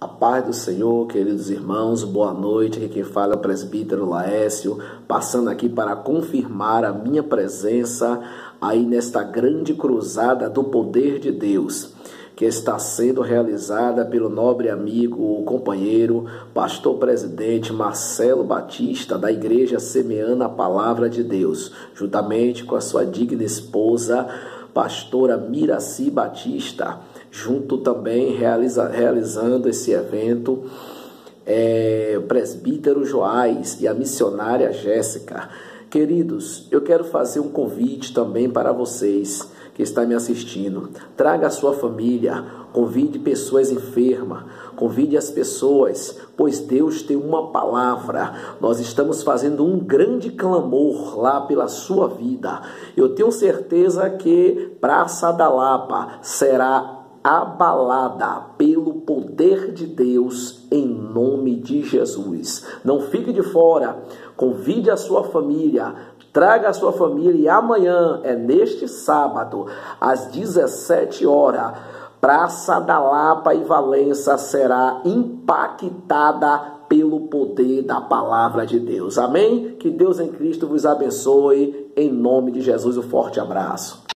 A paz do Senhor, queridos irmãos, boa noite. Aqui quem fala é o presbítero Laécio, passando aqui para confirmar a minha presença aí nesta grande cruzada do poder de Deus, que está sendo realizada pelo nobre amigo, companheiro, pastor presidente Marcelo Batista, da Igreja Semeando a Palavra de Deus, juntamente com a sua digna esposa, pastora Miraci Batista junto também realiza, realizando esse evento, é, o presbítero Joás e a missionária Jéssica. Queridos, eu quero fazer um convite também para vocês que estão me assistindo. Traga a sua família, convide pessoas enfermas, convide as pessoas, pois Deus tem uma palavra. Nós estamos fazendo um grande clamor lá pela sua vida. Eu tenho certeza que Praça da Lapa será abalada pelo poder de Deus em nome de Jesus. Não fique de fora, convide a sua família, traga a sua família e amanhã é neste sábado às 17 horas. Praça da Lapa e Valença será impactada pelo poder da palavra de Deus. Amém? Que Deus em Cristo vos abençoe. Em nome de Jesus, um forte abraço.